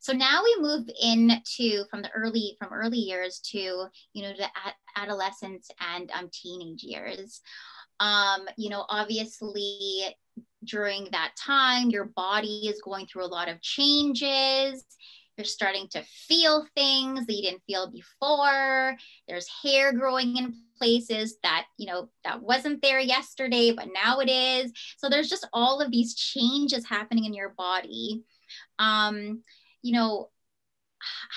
So now we move into from the early from early years to you know the ad- adolescence and um, teenage years. Um, you know, obviously during that time, your body is going through a lot of changes. You're starting to feel things that you didn't feel before. There's hair growing in places that, you know, that wasn't there yesterday, but now it is. So there's just all of these changes happening in your body. Um, you know,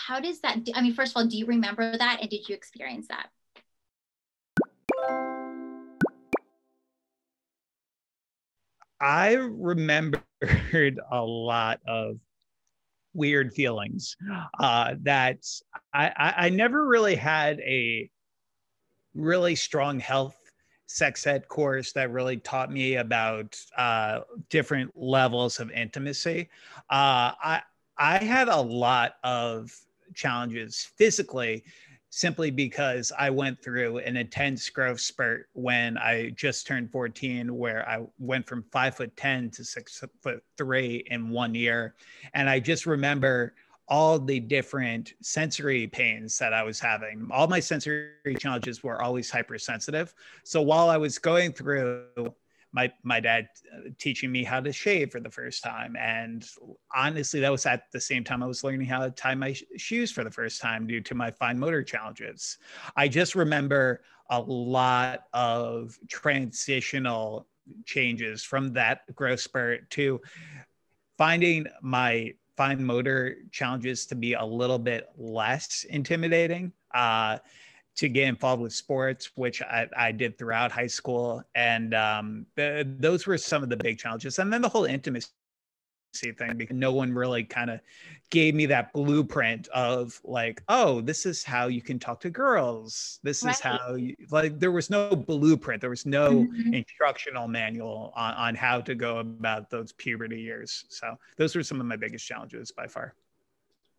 how does that, I mean, first of all, do you remember that? And did you experience that? I remembered a lot of weird feelings uh, that I, I, never really had a really strong health sex ed course that really taught me about uh, different levels of intimacy. Uh, I I had a lot of challenges physically simply because I went through an intense growth spurt when I just turned 14, where I went from five foot 10 to six foot three in one year. And I just remember all the different sensory pains that I was having. All my sensory challenges were always hypersensitive. So while I was going through my my dad uh, teaching me how to shave for the first time. And honestly that was at the same time i was learning how to tie my sh- shoes for the first time due to my fine motor challenges. I just remember a lot of transitional changes from that growth spurt to finding my fine motor challenges to be a little bit less intimidating. Uh, to get involved with sports, which I, I did throughout high school. And um, the, those were some of the big challenges. And then the whole intimacy thing, because no one really kind of gave me that blueprint of like, oh, this is how you can talk to girls. This right. is how you like, there was no blueprint, there was no mm-hmm. instructional manual on, on how to go about those puberty years. So those were some of my biggest challenges by far.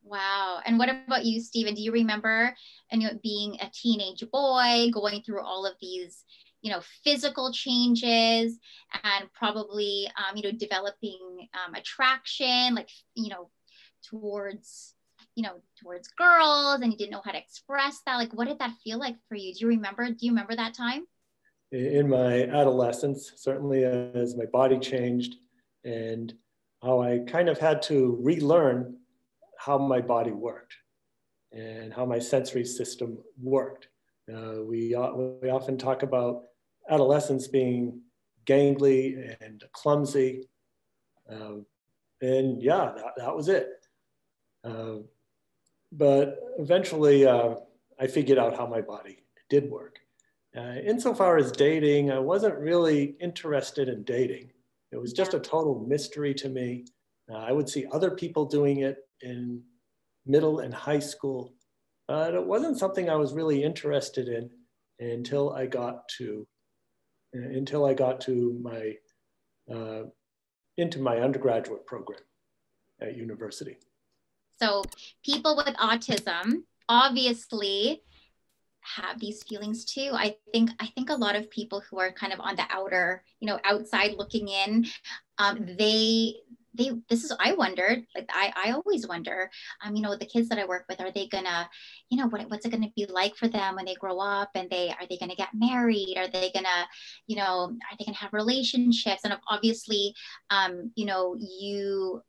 Wow. And what about you, Stephen? Do you remember and you know, being a teenage boy, going through all of these, you know, physical changes and probably, um, you know, developing um, attraction, like, you know, towards, you know, towards girls and you didn't know how to express that? Like, what did that feel like for you? Do you remember? Do you remember that time? In my adolescence, certainly as my body changed and how I kind of had to relearn how my body worked and how my sensory system worked. Uh, we, we often talk about adolescence being gangly and clumsy. Uh, and yeah, that, that was it. Uh, but eventually, uh, I figured out how my body did work. Uh, insofar as dating, I wasn't really interested in dating. It was just a total mystery to me. Uh, I would see other people doing it in middle and high school. But it wasn't something I was really interested in until I got to until I got to my uh, into my undergraduate program at university. So people with autism obviously have these feelings too. I think I think a lot of people who are kind of on the outer, you know, outside looking in, um, they they this is i wondered like i i always wonder um you know the kids that i work with are they gonna you know what, what's it gonna be like for them when they grow up and they are they gonna get married? Are they gonna you know are they gonna have relationships? And obviously um you know you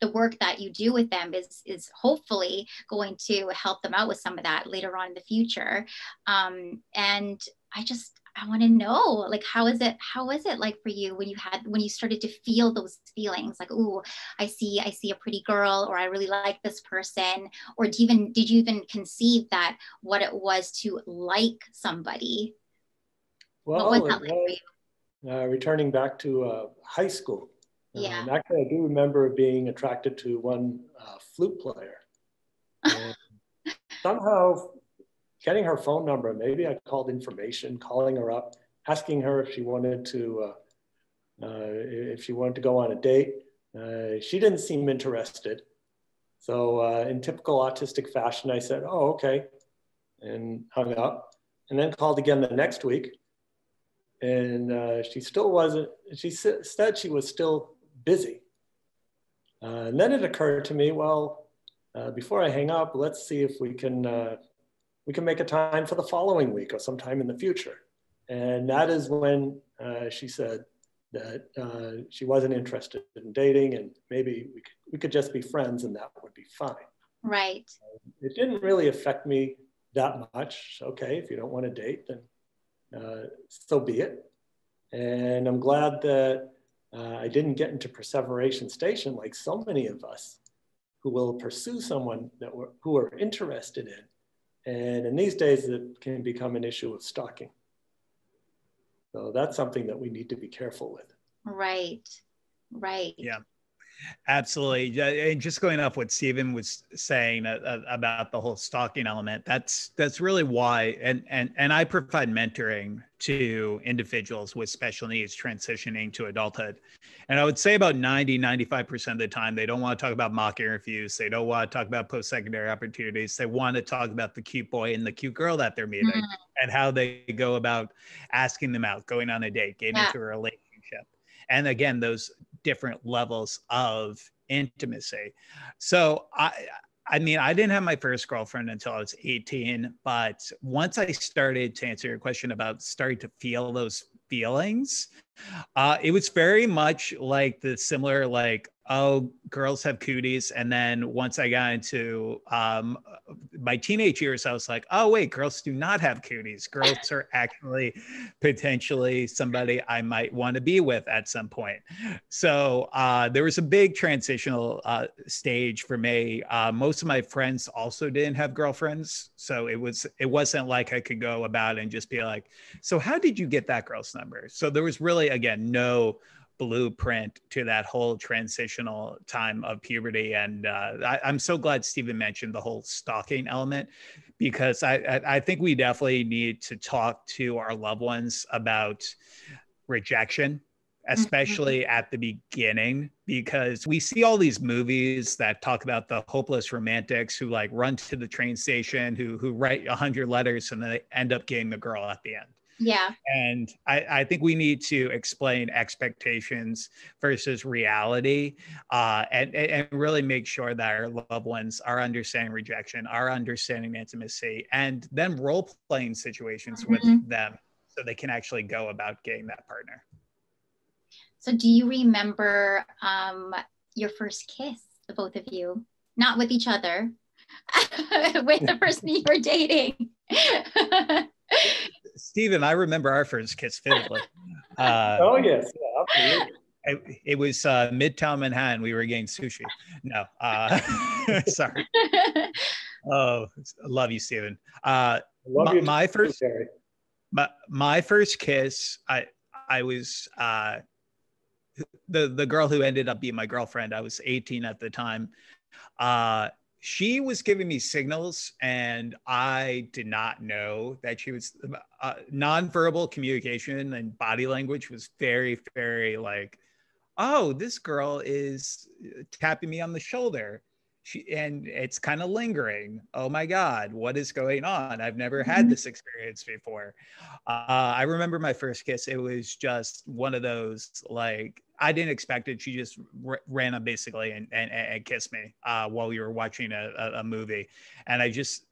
the work that you do with them is is hopefully going to help them out with some of that later on in the future. Um, and i just I want to know, like, how is it? How was it like for you when you had when you started to feel those feelings, like, oh, I see, I see a pretty girl, or I really like this person, or did you even did you even conceive that what it was to like somebody? Well, what was that like for you? Uh, returning back to uh, high school, yeah. Um, actually, I do remember being attracted to one uh, flute player. somehow getting her phone number. Maybe I called information, calling her up, asking her if she wanted to, uh, uh, if she wanted to go on a date. Uh, she didn't seem interested. So uh, in typical autistic fashion, I said, oh, okay, and hung up and then called again the next week. And uh, she still wasn't, she said she was still busy. Uh, and then it occurred to me, well, before I hang up, let's see if we can we can make a time for the following week or sometime in the future. And that is when uh, she said that uh, she wasn't interested in dating and maybe we could, we could just be friends and that would be fine. Right. It didn't really affect me that much. Okay, if you don't want to date, then uh, so be it. And I'm glad that uh, I didn't get into perseveration station like so many of us who will pursue someone that we're, who are interested in and in these days, it can become an issue of stalking. So that's something that we need to be careful with. Right. Right. Yeah. Absolutely. And just going off what Stephen was saying uh, uh, about the whole stalking element, that's that's really why and and and I provide mentoring to individuals with special needs transitioning to adulthood. And I would say about 90 95% of the time they don't want to talk about mock interviews, they don't want to talk about post-secondary opportunities. They want to talk about the cute boy and the cute girl that they're meeting mm-hmm. and how they go about asking them out, going on a date, getting yeah. into a relationship and again those different levels of intimacy. So i I mean, I didn't have my first girlfriend until I was 18, but once I started to answer your question about starting to feel those feelings, uh, it was very much like the similar, like, oh, girls have cooties. And then once I got into um, my teenage years, I was like, oh, wait, girls do not have cooties. Girls are actually potentially somebody I might want to be with at some point. So uh, there was a big transitional uh, stage for me. Uh, most of my friends also didn't have girlfriends. So it was, it wasn't like I could go about and just be like, so how did you get that girl's number? So there was really, again, no blueprint to that whole transitional time of puberty. And uh, I, am so glad Stephen mentioned the whole stalking element because I, I, I think we definitely need to talk to our loved ones about rejection especially mm-hmm. at the beginning because we see all these movies that talk about the hopeless romantics who like run to the train station who who write 100 letters and then they end up getting the girl at the end yeah. And I, I think we need to explain expectations versus reality uh, and, and really make sure that our loved ones are understanding rejection, are understanding intimacy, and then role playing situations mm-hmm. with them so they can actually go about getting that partner. So, do you remember um, your first kiss, the both of you? Not with each other, with the person you were dating. Stephen, I remember our first kiss vividly. Uh, oh yes, yeah, absolutely. It, it was uh, Midtown Manhattan. We were getting sushi. No, uh, sorry. Oh, love you, Stephen. Uh, love my, you my first, my, my first kiss. I I was uh, the the girl who ended up being my girlfriend. I was 18 at the time. Uh, she was giving me signals and i did not know that she was uh, nonverbal communication and body language was very very like oh this girl is tapping me on the shoulder. She and it's kind of lingering. Oh my god what is going on? I've never had mm-hmm. this experience before. Uh, i remember my first kiss it was just one of those like i didn't expect it she just r- ran up basically and, and, and kissed me uh, while we were watching a, a, movie and i just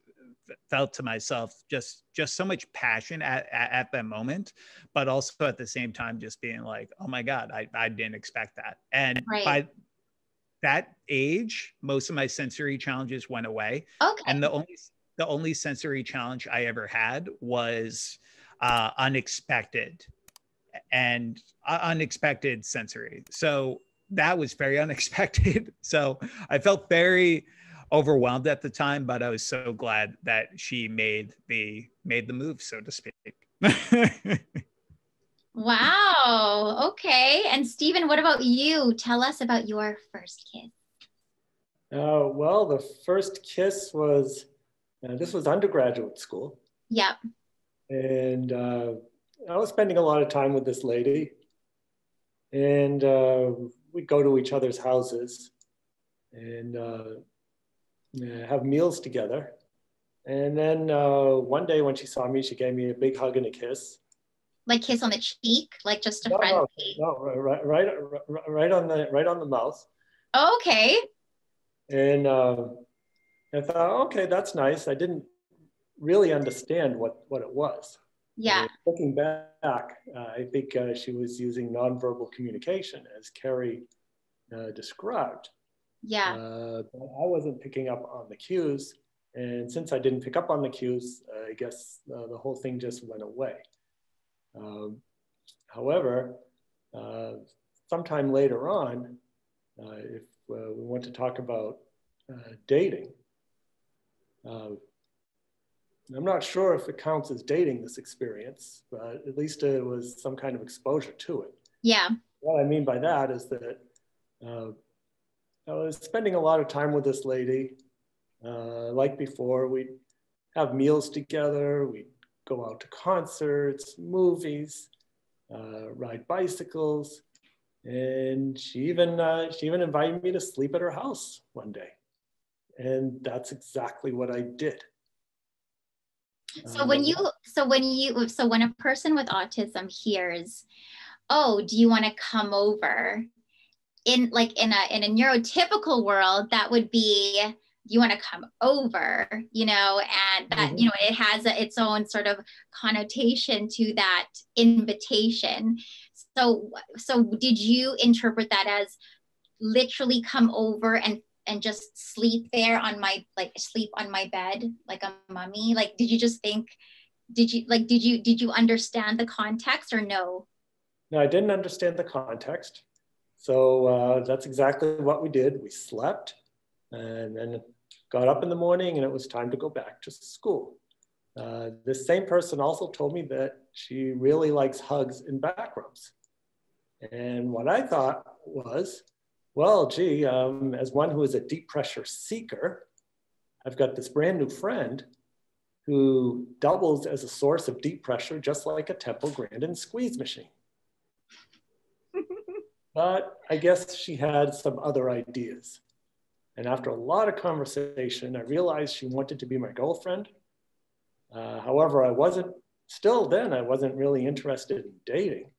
felt to myself just just so much passion at, at, at, that moment but also at the same time just being like oh my god i, I didn't expect that and right. by that age, most of my sensory challenges went away. Okay. And the only the only sensory challenge I ever had was uh, unexpected and uh, unexpected sensory. So that was very unexpected. So I felt very overwhelmed at the time, but I was so glad that she made the made the move, so to speak. Wow. Okay. And Stephen, what about you? Tell us about your first kiss. Uh, well, the first kiss was, uh, this was undergraduate school. Yep. And uh, I was spending a lot of time with this lady. And uh, we'd go to each other's houses and uh, have meals together. And then uh, one day when she saw me, she gave me a big hug and a kiss like kiss on the cheek, like just a no, friend. No, no, right, right, right on the right on the mouth. okay. And uh, I thought, okay, that's nice. I didn't really understand what, what it was. Yeah. Looking back, uh, I think uh, she was using nonverbal communication as Kerry uh, described. Yeah. Uh, but I wasn't picking up on the cues. And since I didn't pick up on the cues, I guess uh, the whole thing just went away. Um, however, uh, sometime later on, if we want to talk about dating, I'm not sure if it counts as dating this experience, but at least it was some kind of exposure to it. Yeah. What I mean by that is that uh, I was spending a lot of time with this lady. Uh, like before, we'd have meals together, we'd go out to concerts, movies, uh, ride bicycles, and she even uh, she even invited me to sleep at her house one day, and that's exactly what I did. So when you so when you so when a person with autism hears, "Oh, do you want to come over?" in like in a in a neurotypical world, that would be you want to come over, you know, and that mm-hmm. you know it has a, its own sort of connotation to that invitation. So so did you interpret that as literally come over and and just sleep there on my like sleep on my bed like a mummy? Like did you just think did you like did you did you understand the context or no? No i didn't understand the context. So uh, that's exactly what we did. We slept and then got up in the morning and it was time to go back to school. Uh, this same person also told me that she really likes hugs and back rubs. And what i thought was well, gee, um, as one who is a deep pressure seeker, I've got this brand new friend who doubles as a source of deep pressure, just like a Temple Grandin squeeze machine. but I guess she had some other ideas. And after a lot of conversation, I realized she wanted to be my girlfriend. Uh, however, I wasn't, still then, I wasn't really interested in dating.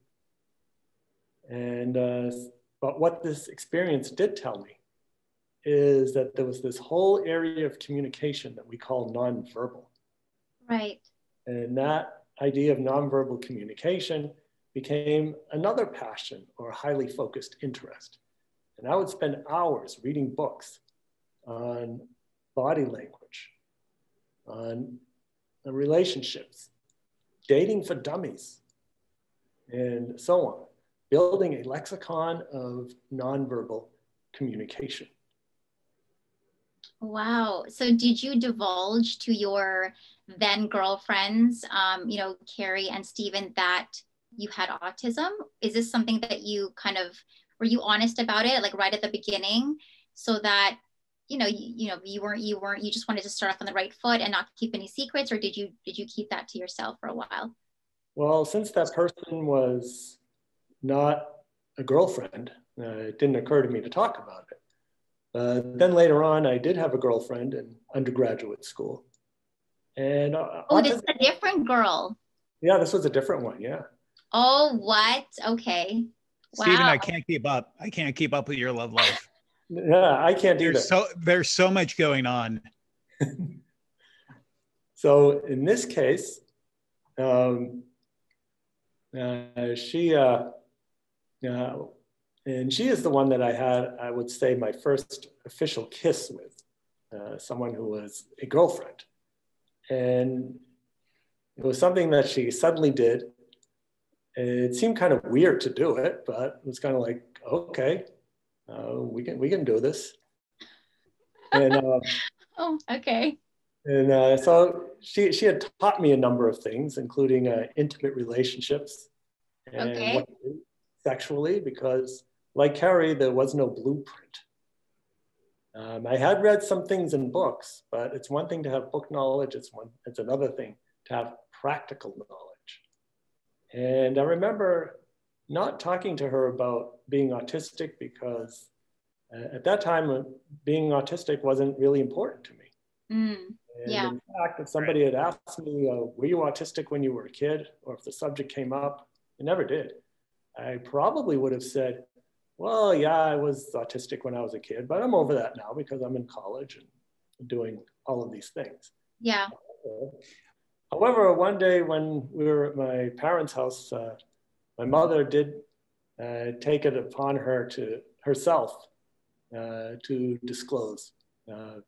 And uh, but what this experience did tell me is that there was this whole area of communication that we call nonverbal. Right. And that idea of nonverbal communication became another passion or highly focused interest. And I would spend hours reading books on body language, on relationships, dating for dummies, and so on building a lexicon of nonverbal communication. Wow. So did you divulge to your then girlfriends, um, you know, Kerry and Stephen, that you had autism? Is this something that you kind of were you honest about it, like right at the beginning, so that you know, you, you know, you weren't you weren't you just wanted to start off on the right foot and not keep any secrets, or did you did you keep that to yourself for a while? Well, since that person was not a girlfriend. Uh, it didn't occur to me to talk about it. Uh, then later on, I did have a girlfriend in undergraduate school. And uh, oh, this is a different girl. Yeah, this was a different one. Yeah. Oh, what? Okay. Wow. Stephen, I can't keep up. I can't keep up with your love life. yeah, I can't do there's So there's so much going on. so in this case, um, uh, she uh, uh, and she is the one that I had, I would say, my first official kiss with, uh, someone who was a girlfriend. And it was something that she suddenly did. It seemed kind of weird to do it, but it was kind of like, okay, uh, we can we can do this. And uh, oh, okay. And uh, so she she had taught me a number of things, including uh, intimate relationships and okay. what sexually because, like Kerry, there was no blueprint. Um, I had read some things in books, but it's one thing to have book knowledge, it's, one, it's another thing to have practical knowledge. And I remember not talking to her about being autistic because uh, at that time, uh, being autistic wasn't really important to me. Mm, yeah. In fact, if somebody had asked me, uh, were you autistic when you were a kid? Or if the subject came up, it never did. I probably would have said, well, yeah, I was autistic when I was a kid, but I'm over that now because I'm in college and doing all of these things. Yeah. However, one day when we were at my parents' house, uh, my mother did uh, take it upon her to herself uh, to disclose uh,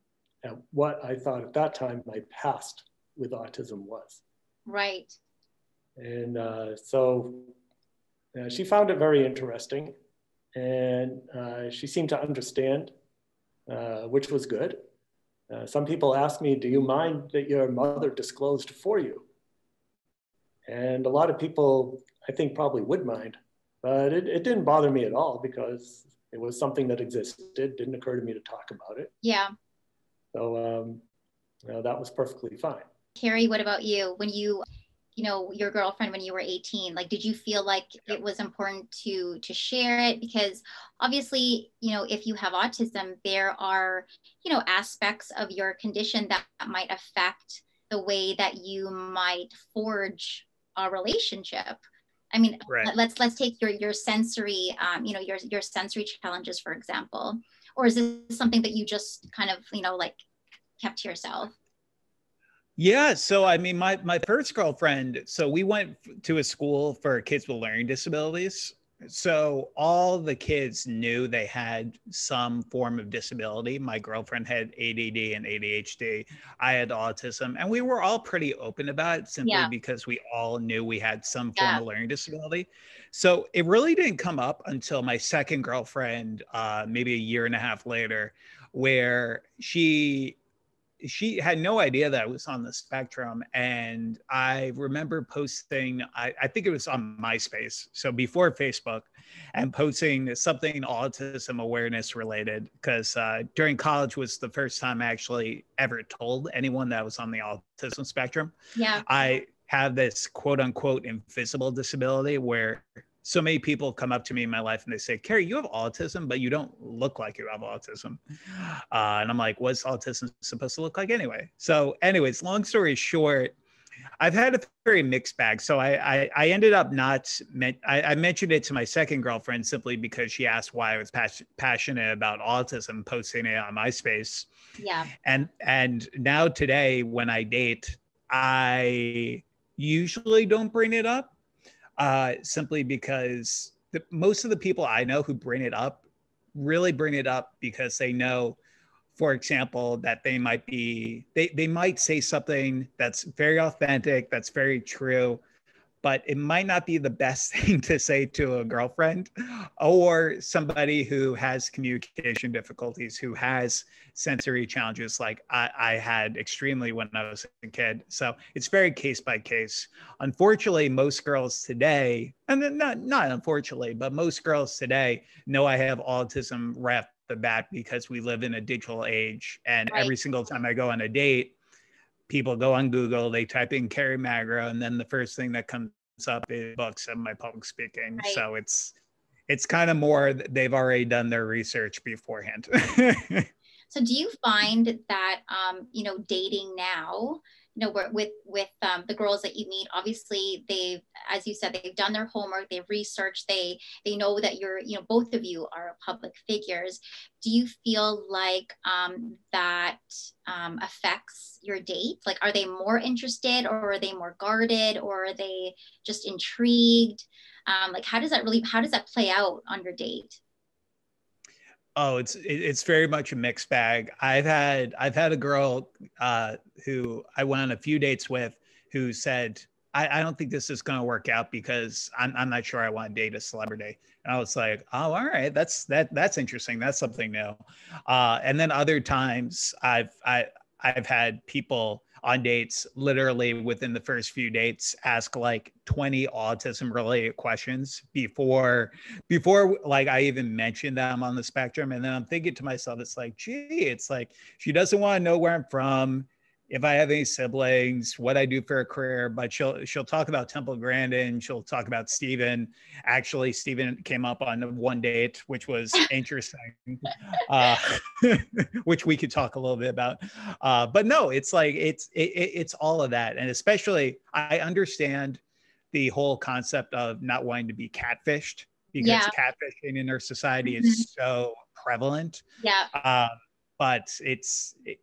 what I thought at that time my past with autism was. Right. And uh, so uh, she found it very interesting, and she seemed to understand, which was good. Uh, some people ask me, do you mind that your mother disclosed for you? And a lot of people, I think, probably would mind, but it, it didn't bother me at all because it was something that existed. Didn't occur to me to talk about it. Yeah. So um, you know, that was perfectly fine. Kerry, what about you? When you you know your girlfriend when you were 18 like did you feel like it was important to to share it? Because obviously you know if you have autism there are you know aspects of your condition that might affect the way that you might forge a relationship. I mean right. let's let's take your your sensory um, you know your your sensory challenges for example. Or is this something that you just kind of you know like kept to yourself yeah. So, I mean, my, my first girlfriend, so we went to a school for kids with learning disabilities. So, all the kids knew they had some form of disability. My girlfriend had ADD and ADHD. I had autism, and we were all pretty open about it simply yeah. because we all knew we had some form yeah. of learning disability. So, it really didn't come up until my second girlfriend, uh, maybe a year and a half later, where she she had no idea that I was on the spectrum. And I remember posting, I, I, think it was on MySpace, so before Facebook, and posting something autism awareness related, because uh, during college was the first time I actually ever told anyone that I was on the autism spectrum. Yeah. I have this quote unquote invisible disability where so many people come up to me in my life and they say, Kerry, you have autism, but you don't look like you have autism. Uh, and I'm like, what's autism supposed to look like anyway? So, anyways, long story short, I've had a very mixed bag. So I I, I ended up not I, I, mentioned it to my second girlfriend simply because she asked why I was pas- passionate about autism, posting it on MySpace. Yeah. And and now today when I date, I usually don't bring it up uh, simply because the, most of the people I know who bring it up really bring it up because they know, for example, that they might be, they, they might say something that's very authentic, that's very true, but it might not be the best thing to say to a girlfriend or somebody who has communication difficulties, who has sensory challenges like I, I, had extremely when I was a kid. So it's very case by case. Unfortunately, most girls today, and not not unfortunately, but most girls today know I have autism right off the bat because we live in a digital age. And right. every single time I go on a date, people go on Google, they type in Kerry Magro, and then the first thing that comes up is books and my public speaking. Right. So it's it's kind of more they've already done their research beforehand. so do you find that um, you know dating now you know with with um, the girls that you meet obviously they've as you said they've done their homework they've researched they they know that you're you know both of you are public figures. Do you feel like um, that um, affects your date? Like are they more interested or are they more guarded or are they just intrigued? Um, like how does that really how does that play out on your date Oh, it's it's very much a mixed bag. I've had I've had a girl uh, who I went on a few dates with who said, I, I don't think this is going to work out because I'm, I'm not sure I want to date a celebrity. And I was like, oh, all right, that's that that's interesting. That's something new. Uh, and then other times I've I I've had people on dates literally within the first few dates ask like 20 autism related questions before before like i even mentioned that i'm on the spectrum. And then i'm thinking to myself it's like gee it's like she doesn't want to know where i'm from if I have any siblings, what I do for a career, but she'll she'll talk about Temple Grandin, she'll talk about Stephen. Actually, Stephen came up on one date, which was interesting, uh, which we could talk a little bit about. Uh, but no, it's like it's it, it's all of that, and especially I understand the whole concept of not wanting to be catfished because yeah. catfishing in our society mm-hmm. is so prevalent. Yeah. Um, but it's it,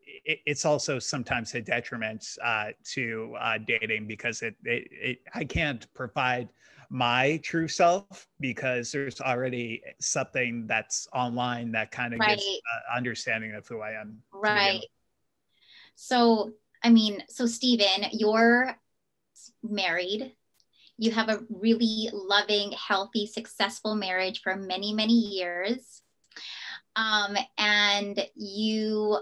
it's also sometimes a detriment uh, to uh, dating because it, it, it I can't provide my true self because there's already something that's online that kind of right. gives uh, understanding of who I am. Right. So I mean, so Stephen, you're married. You have a really loving, healthy, successful marriage for many, many years um, and you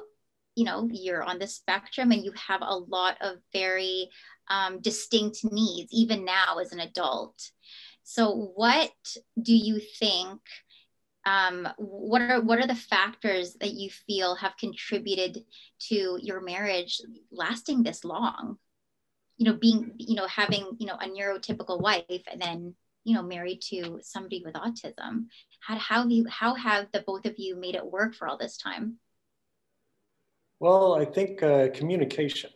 you know you're on the spectrum and you have a lot of very um, distinct needs even now as an adult. So what do you think um, what are what are the factors that you feel have contributed to your marriage lasting this long? You know being you know having you know a neurotypical wife and then you know married to somebody with autism how, how have you how have the both of you made it work for all this time? Well i think uh, communication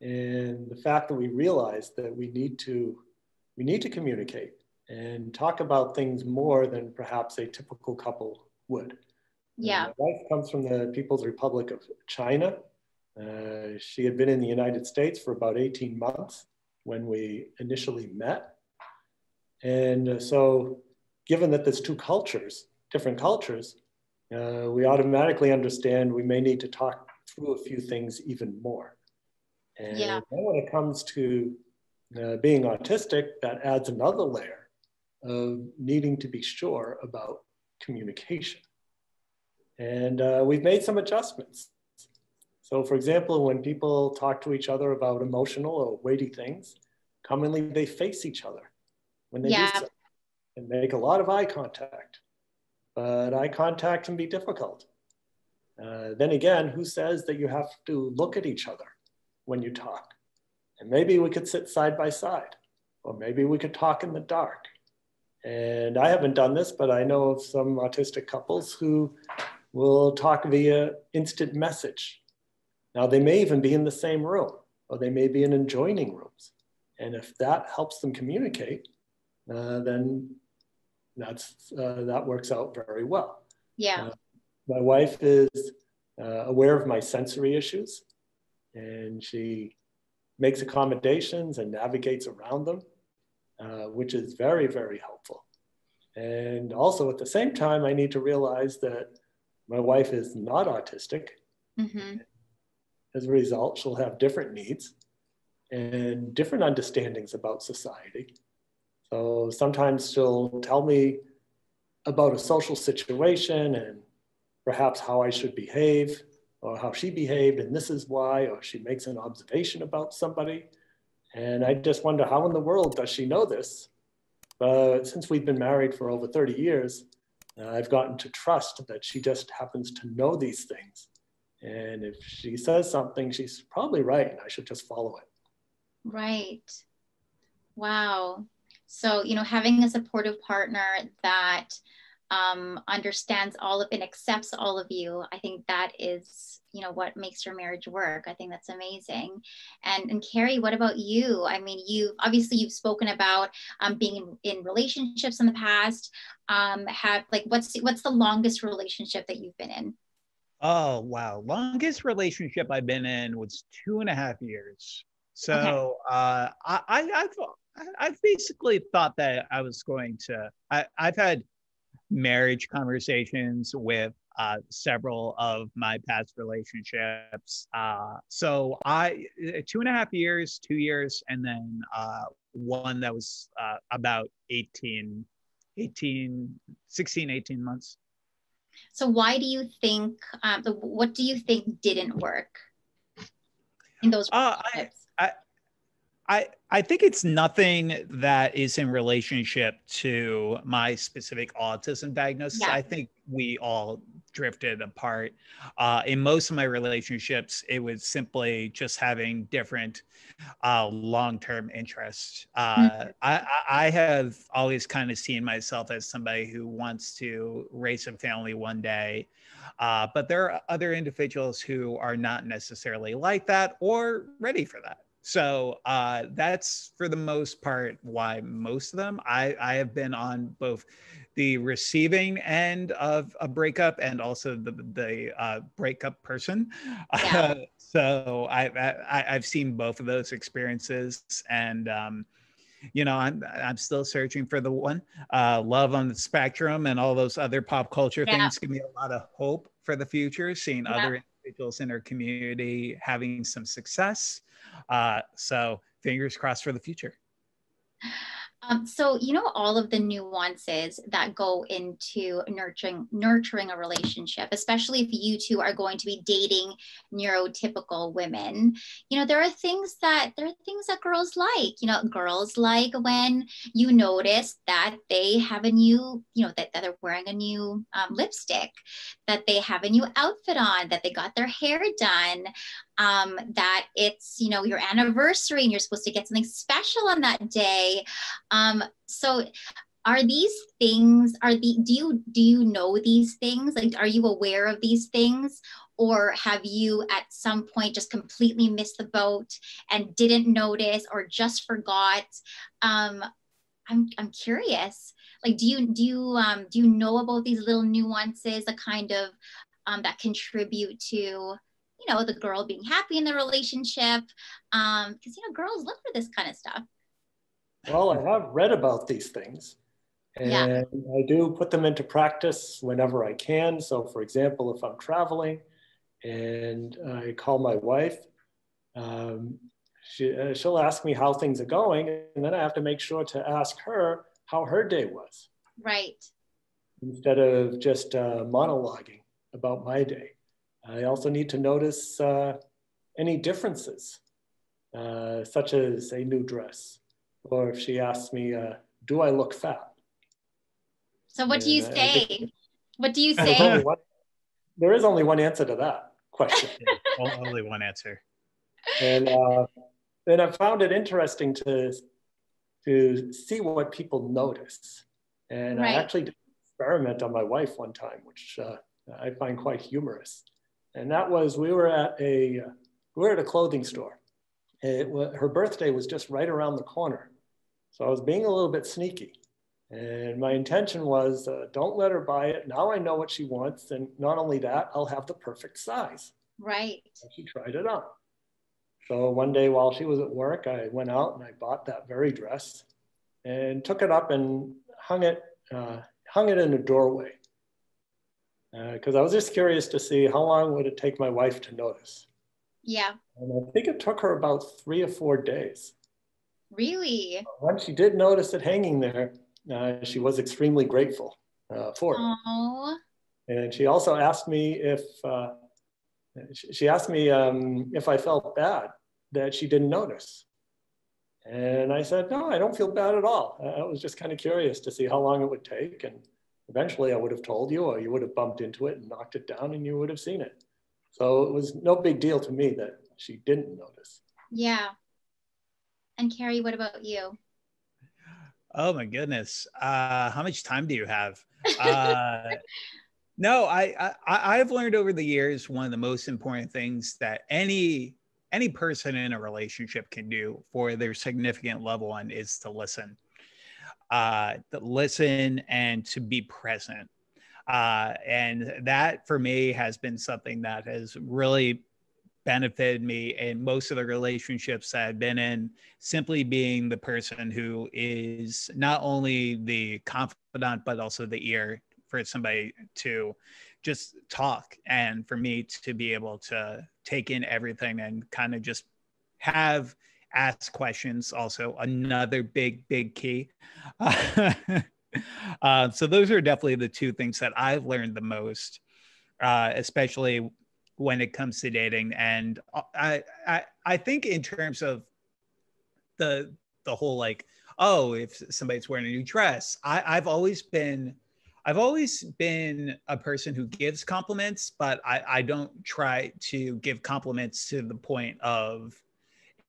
and the fact that we realize that we need to we need to communicate and talk about things more than perhaps a typical couple would. Yeah. my wife comes from the people's republic of china. Uh, she had been in the united states for about 18 months when we initially met and so given that there's two cultures, different cultures, uh, we automatically understand we may need to talk through a few things even more. And yeah. when it comes to uh, being autistic, that adds another layer of needing to be sure about communication. And uh, we've made some adjustments. So, for example, when people talk to each other about emotional or weighty things, commonly they face each other when they yeah. do so and make a lot of eye contact. But eye contact can be difficult. Uh, then again, who says that you have to look at each other when you talk? And maybe we could sit side by side, or maybe we could talk in the dark. And I haven't done this, but I know of some autistic couples who will talk via instant message. Now, they may even be in the same room, or they may be in adjoining rooms. And if that helps them communicate, uh, then that's uh, that works out very well. Yeah. Uh, my wife is uh, aware of my sensory issues, and she makes accommodations and navigates around them, uh, which is very very helpful. And also at the same time, I need to realize that my wife is not autistic. Mm-hmm. As a result, she'll have different needs and different understandings about society. So sometimes she'll tell me about a social situation and perhaps how I should behave or how she behaved, and this is why, or she makes an observation about somebody. And I just wonder how in the world does she know this? But since we've been married for over 30 years, uh, I've gotten to trust that she just happens to know these things. And if she says something, she's probably right, and I should just follow it. Right. Wow. So, you know, having a supportive partner that um, understands all of and accepts all of you, I think that is, you know, what makes your marriage work. I think that's amazing. And and Kerry, what about you? I mean, you've obviously you've spoken about um, being in, in relationships in the past. Um, have like what's what's the longest relationship that you've been in? Oh wow, longest relationship I've been in was two and a half years. So okay. uh, I, I, I've I've basically thought that I was going to. I, have had marriage conversations with uh, several of my past relationships. Uh, so I two and a half years, two years, and then uh, one that was uh, about 18, 18, 16, 18 months. So why do you think? Um, what do you think didn't work in those? Uh, I, I, I I think it's nothing that is in relationship to my specific autism diagnosis. Yeah. I think we all drifted apart. Uh, in most of my relationships, it was simply just having different uh, long-term interests. Uh, mm-hmm. I, I have always kind of seen myself as somebody who wants to raise a family one day. Uh, but there are other individuals who are not necessarily like that or ready for that. So uh, that's for the most part why most of them I, I have been on both the receiving end of a breakup and also the the uh, breakup person. Yeah. Uh, so I, I I've seen both of those experiences, and um, you know I'm I'm still searching for the one. Uh, Love on the Spectrum and all those other pop culture yeah. things give me a lot of hope for the future. Seeing yeah. other individuals in our community having some success. Uh, so fingers crossed for the future. Um, so you know all of the nuances that go into nurturing nurturing a relationship, especially if you two are going to be dating neurotypical women. You know there are things that there are things that girls like. You know girls like when you notice that they have a new, you know that, that they're wearing a new um, lipstick, that they have a new outfit on, that they got their hair done, um, that it's you know your anniversary and you're supposed to get something special on that day. Um, so are these things are the do you do you know these things? Like are you aware of these things? Or have you at some point just completely missed the boat and didn't notice or just forgot? Um, I'm, I'm curious. Like do you do you um, do you know about these little nuances that kind of um, that contribute to you know the girl being happy in the relationship um because you know girls look for this kind of stuff. Well i have read about these things and yeah. i do put them into practice whenever i can. So for example if i'm traveling and i call my wife um, she, uh, she'll ask me how things are going and then i have to make sure to ask her how her day was. Right. Instead of just uh, monologuing about my day I also need to notice uh, any differences, uh, such as a new dress, or if she asks me, uh, do I look fat? So what and, do you say? what do you say? One, there is only one answer to that question. only one answer. And uh, then I found it interesting to, to see what people notice. And right. I actually did an experiment on my wife one time, which uh, I find quite humorous and that was we were at a we were at a clothing store. It, her birthday was just right around the corner, so I was being a little bit sneaky. And my intention was, uh, don't let her buy it. Now I know what she wants, and not only that, I'll have the perfect size. Right. She tried it on. So one day while she was at work, I went out and I bought that very dress, and took it up and hung it uh, hung it in a doorway because uh, I was just curious to see how long would it take my wife to notice. Yeah. And I think it took her about three or four days. Really? When she did notice it hanging there, uh, she was extremely grateful uh, for it. Aww. And she also asked me if uh, she asked me um, if I felt bad that she didn't notice. And I said, no, I don't feel bad at all. I was just kind of curious to see how long it would take. And eventually I would have told you, or you would have bumped into it and knocked it down and you would have seen it. So it was no big deal to me that she didn't notice. Yeah. And Kerry, what about you? Oh my goodness. Uh, how much time do you have? Uh, no, I, I I've learned over the years one of the most important things that any any person in a relationship can do for their significant loved one is to listen uh, listen and to be present. Uh, and that for me has been something that has really benefited me in most of the relationships that I've been in, simply being the person who is not only the confidant, but also the ear for somebody to just talk and for me to be able to take in everything and kind of just have ask questions also another big big key. Uh, so those are definitely the two things that i've learned the most uh, especially when it comes to dating. And I, I i think in terms of the the whole like oh if somebody's wearing a new dress i i've always been I've always been a person who gives compliments, but I, I don't try to give compliments to the point of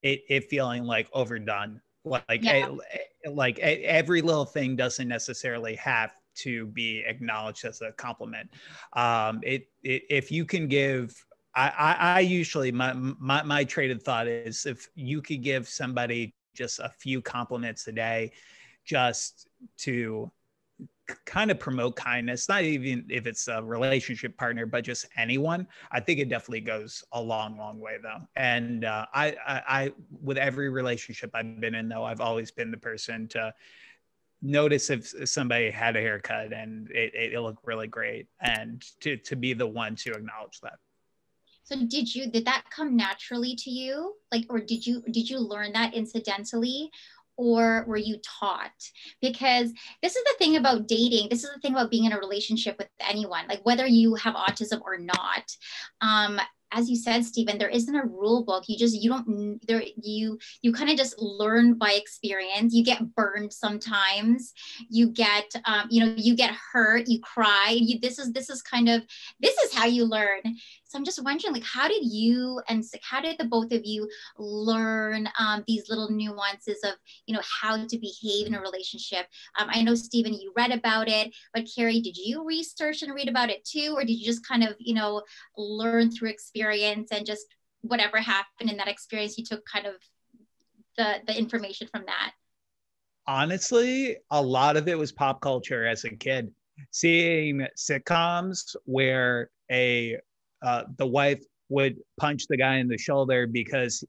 it, it feeling like overdone like yeah. a, like a, every little thing doesn't necessarily have to be acknowledged as a compliment um it, it if you can give I, I, I usually my, my my traded thought is if you could give somebody just a few compliments a day just to kind of promote kindness, not even if it's a relationship partner, but just anyone, I think it definitely goes a long, long way though. And uh, I, I, I, with every relationship I've been in though, I've always been the person to notice if somebody had a haircut and it, it looked really great and to, to be the one to acknowledge that. So did you, did that come naturally to you? Like, or did you, did you learn that incidentally? Or were you taught? Because this is the thing about dating. This is the thing about being in a relationship with anyone, like whether you have autism or not. Um, as you said stephen there isn't a rule book you just you don't there you you kind of just learn by experience you get burned sometimes you get um, you know you get hurt you cry you, this is this is kind of this is how you learn so i'm just wondering like how did you and how did the both of you learn um, these little nuances of you know how to behave in a relationship um, i know stephen you read about it but Kerry did you research and read about it too or did you just kind of you know learn through experience and just whatever happened in that experience, you took kind of the the information from that. Honestly, a lot of it was pop culture as a kid. Seeing sitcoms where a uh, the wife would punch the guy in the shoulder because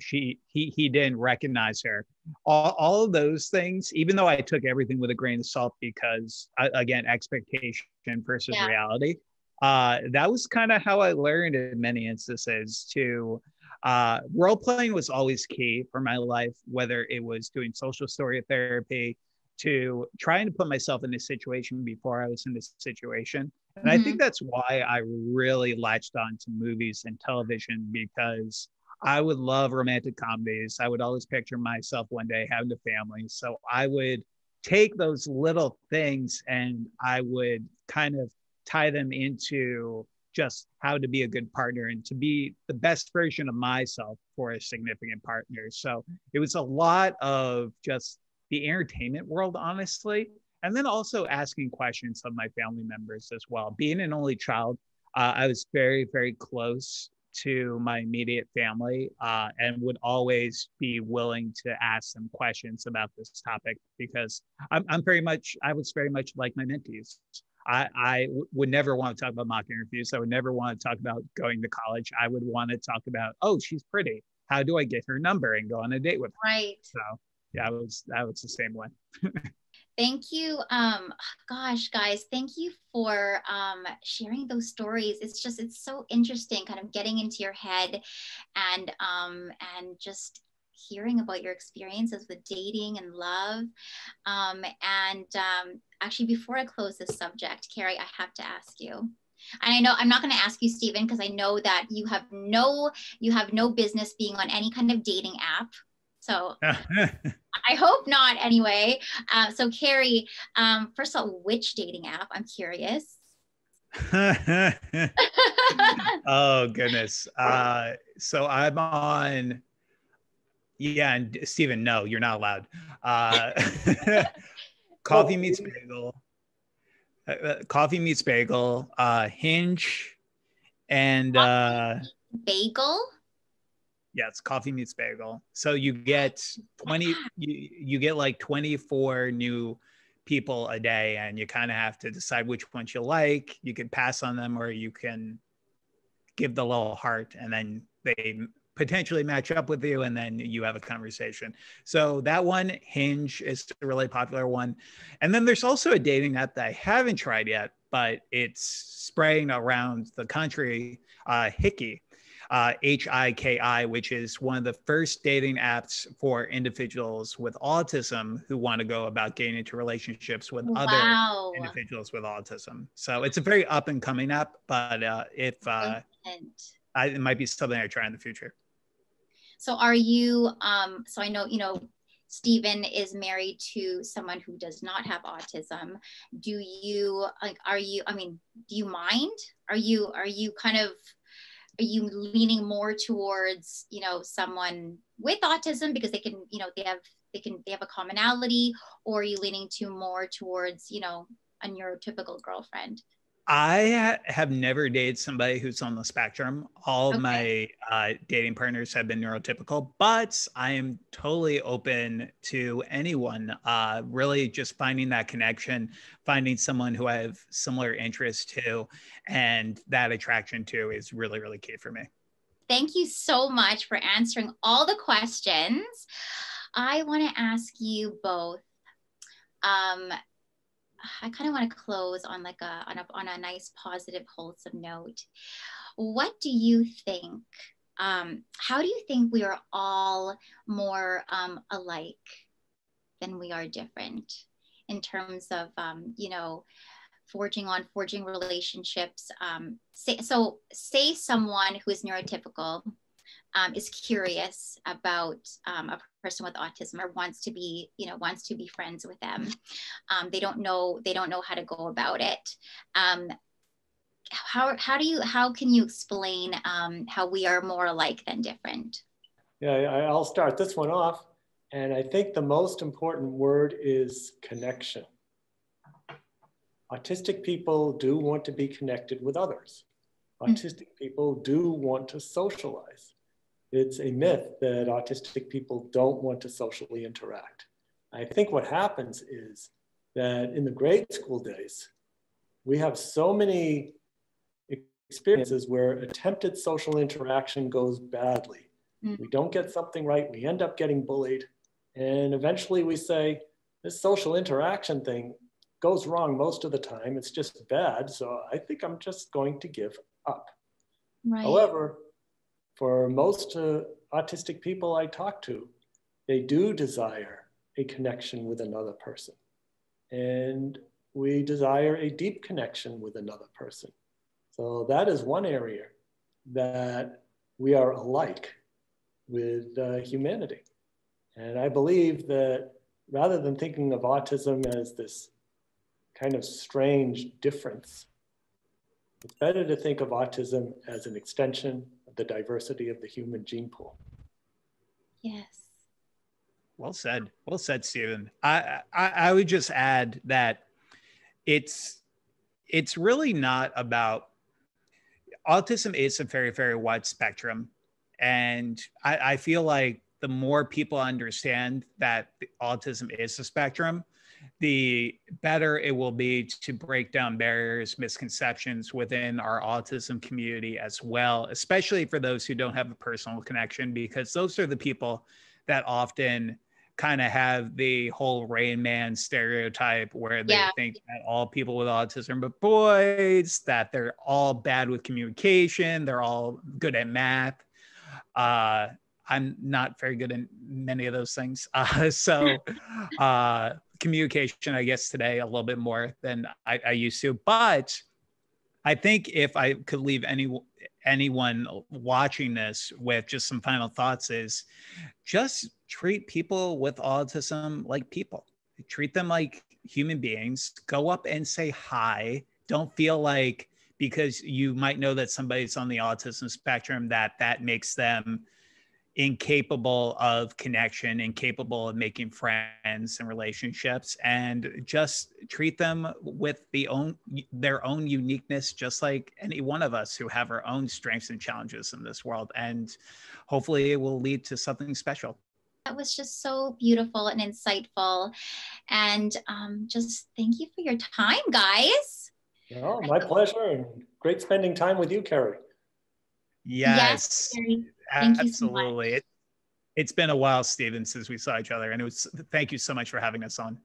she, he he didn't recognize her. All, all of those things, even though I took everything with a grain of salt because again expectation versus yeah. reality uh, that was kind of how I learned in many instances to uh, role playing was always key for my life, whether it was doing social story therapy, to trying to put myself in this situation before I was in this situation. And mm-hmm. I think mm-hmm. that's why I really latched on to movies and television because I would love romantic comedies. I would always picture myself one day having a family. So I would take those little things and I would kind of tie them into just how to be a good partner and to be the best version of myself for a significant partner. So it was a lot of just the entertainment world, honestly. And then also asking questions of my family members as well. Being an only child, uh, I was very, very close to my immediate family uh, and would always be willing to ask them questions about this topic because I'm, I'm very much, I was very much like my mentees. I, I w- would never want to talk about mock interviews. I would never want to talk about going to college. I would want to talk about, oh, she's pretty. How do I get her number and go on a date with her? Right. So yeah, I was that was the same way. thank you. Um, gosh, guys, thank you for um, sharing those stories. It's just it's so interesting, kind of getting into your head, and um, and just hearing about your experiences with dating and love. Um, and um, actually, before I close this subject, Kerry, I have to ask you. And I know I'm not going to ask you, Stephen, because I know that you have no you have no business being on any kind of dating app. So I hope not, anyway. Uh, so Kerry, um, first of all, which dating app? I'm curious. oh goodness. Uh, so I'm on yeah, and Stephen, no, you're not allowed. Uh, coffee meets bagel. Uh, uh, coffee meets bagel. Uh, Hinge, and uh, bagel. Yeah, it's coffee meets bagel. So you get twenty. You you get like twenty four new people a day, and you kind of have to decide which ones you like. You can pass on them, or you can give the little heart, and then they potentially match up with you and then you have a conversation so that one hinge is a really popular one and then there's also a dating app that i haven't tried yet but it's spraying around the country uh, Hiki uh, H-I-K-I, which is one of the first dating apps for individuals with autism who want to go about getting into relationships with wow. other individuals with autism. So it's a very up and coming app, but uh, if uh, I, it might be something I try in the future. So are you, um, so I know, you know, Stephen is married to someone who does not have autism. Do you like are you I mean, do you mind? Are you are you kind of are you leaning more towards, you know, someone with autism because they can, you know, they have they can they have a commonality or are you leaning to more towards, you know, a neurotypical girlfriend? I have never dated somebody who's on the spectrum. All okay. my uh, dating partners have been neurotypical, but I am totally open to anyone. Uh, really, just finding that connection, finding someone who I have similar interests to, and that attraction to is really, really key for me. Thank you so much for answering all the questions. I want to ask you both. Um, I kind of want to close on like a on a on a nice positive wholesome note. What do you think? Um, how do you think we are all more um, alike than we are different in terms of um, you know forging on forging relationships? Um, say, so say someone who is neurotypical um, is curious about um, a person with autism or wants to be you know wants to be friends with them. Um, they don't know they don't know how to go about it. Um, how, how do you how can you explain um, how we are more alike than different? Yeah i'll start this one off. And i think the most important word is connection. Autistic people do want to be connected with others. Hmm. autistic people do want to socialize it's a myth that autistic people don't want to socially interact. I think what happens is that in the grade school days, we have so many experiences where attempted social interaction goes badly. Mm. We don't get something right, we end up getting bullied, and eventually we say, this social interaction thing goes wrong most of the time. It's just bad, so I think I'm just going to give up. Right. However, for most uh, autistic people I talk to, they do desire a connection with another person. And we desire a deep connection with another person. So that is one area that we are alike with uh, humanity. And I believe that rather than thinking of autism as this kind of strange difference, it's better to think of autism as an extension the diversity of the human gene pool. Yes. Well said. Well said, Stephen. I, I, I would just add that it's it's really not about autism is a very very wide spectrum and I, I, feel like the more people understand that autism is a spectrum the better it will be to break down barriers, misconceptions within our autism community as well, especially for those who don't have a personal connection, because those are the people that often kind of have the whole Rain Man stereotype where they yeah. think that all people with autism are boys, that they're all bad with communication, they're all good at math. Uh, I'm not very good in many of those things. Uh, so, uh, communication, I guess, today a little bit more than I, I used to. But I think if I could leave any anyone watching this with just some final thoughts is just treat people with autism like people. Treat them like human beings. Go up and say hi. Don't feel like because you might know that somebody's on the autism spectrum that that makes them incapable of connection, incapable of making friends and relationships, and just treat them with the own their own uniqueness, just like any one of us who have our own strengths and challenges in this world. And hopefully, it will lead to something special. That was just so beautiful and insightful, and um, just thank you for your time, guys. Oh, my pleasure, and great spending time with you, Kerry. Yes. yes Thank Absolutely. So it, it's been a while, Stephen, since we saw each other. And it was thank you so much for having us on.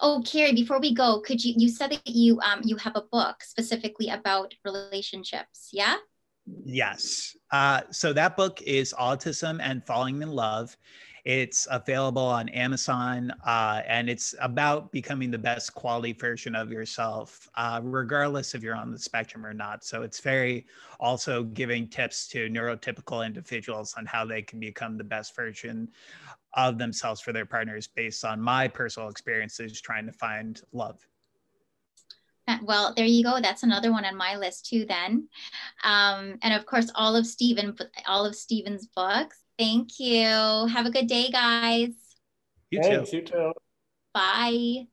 Oh, Kerry, before we go, could you you said that you um you have a book specifically about relationships, yeah? Yes. Uh, so that book is Autism and Falling in Love. It's available on Amazon, uh, and it's about becoming the best quality version of yourself, uh, regardless if you're on the spectrum or not. So it's very also giving tips to neurotypical individuals on how they can become the best version of themselves for their partners based on my personal experiences trying to find love. Uh, well, there you go. That's another one on my list too. Then, um, and of course, all of Stephen, all of Stephen's books. Thank you. Have a good day, guys. You Thanks, too. You too. Bye.